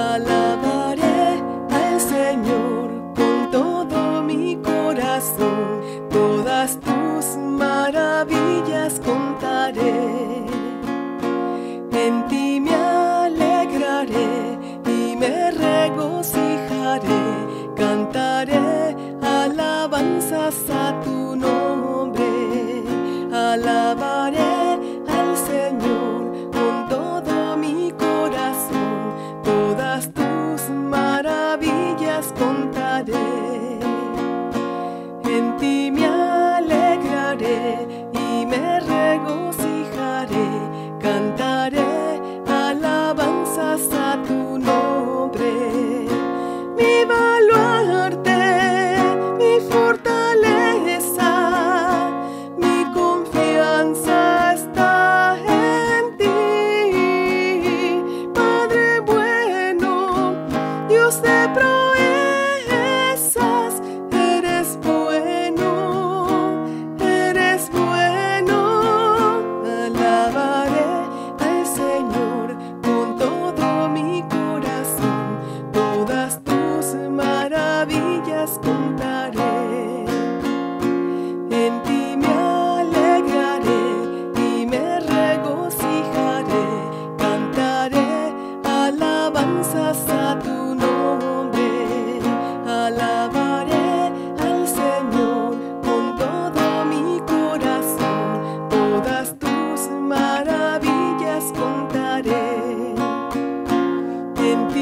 Alabaré al Señor con todo mi corazón, todas tus maravillas contaré. En ti me alegraré y me regocijaré, cantaré alabanzas a tu nombre. Y me regocijaré. Cantaré alabanzas a tu nombre. Mi baluarte, mi fortaleza, mi confianza está en ti. Padre bueno, Dios de proezas, maravillas contaré. En ti me alegraré y me regocijaré. Cantaré alabanzas a tu nombre. Alabaré al Señor con todo mi corazón. Todas tus maravillas contaré. En ti